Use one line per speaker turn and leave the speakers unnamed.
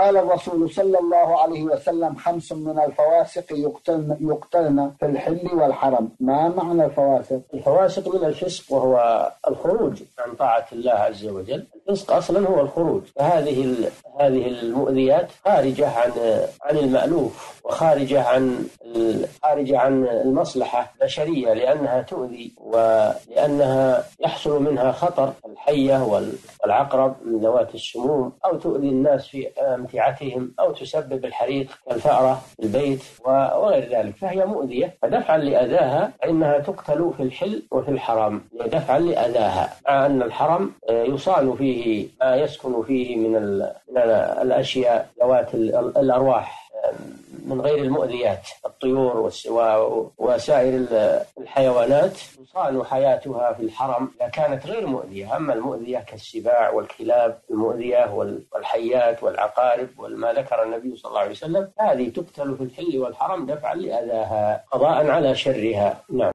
قال الرسول صلى الله عليه وسلم خمس من الفواسق يقتلن, يقتلن في الحل والحرم. ما معنى الفواسق؟
الفواسق من الفسق وهو الخروج عن طاعة الله عز وجل. الفسق أصلا هو الخروج. فهذه هذه المؤذيات خارجة عن عن المألوف وخارجة عن خارجة عن المصلحة البشرية لأنها تؤذي ولأنها يحصل منها خطر الحية والعقرب من ذوات السموم أو تؤذي الناس في أمتعتهم أو تسبب الحريق كالفأرة في البيت وغير ذلك. فهي مؤذية فدفعا لأذاها فإنها تقتل في الحل وفي الحرام. دفعا لأذاها مع أن الحرم يصان فيه ما يسكن فيه من الأشياء ذوات الأرواح من غير المؤذيات الطيور وسائر الحيوانات. تصان حياتها في الحرم إذا كانت غير مؤذية. أما المؤذية كالسباع والكلاب المؤذية والحيات والعقارب وما ذكر النبي صلى الله عليه وسلم هذه تقتل في الحل والحرم دفعا لأذاها قضاء على شرها. نعم.